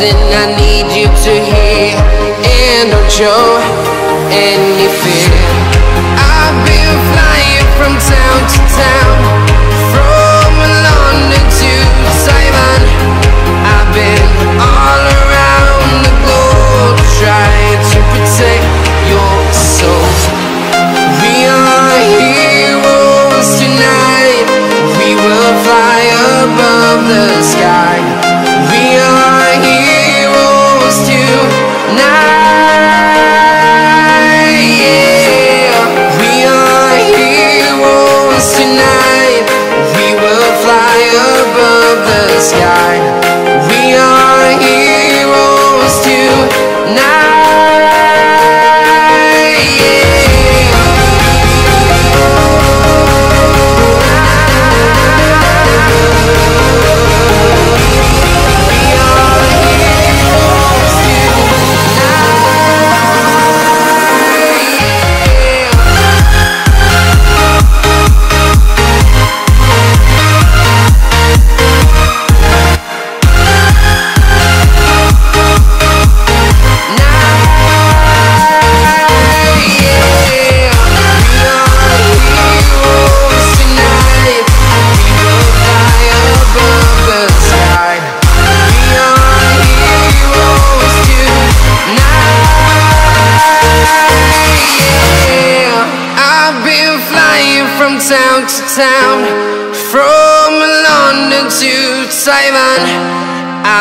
Listen, I need you to hear, and don't show any fear.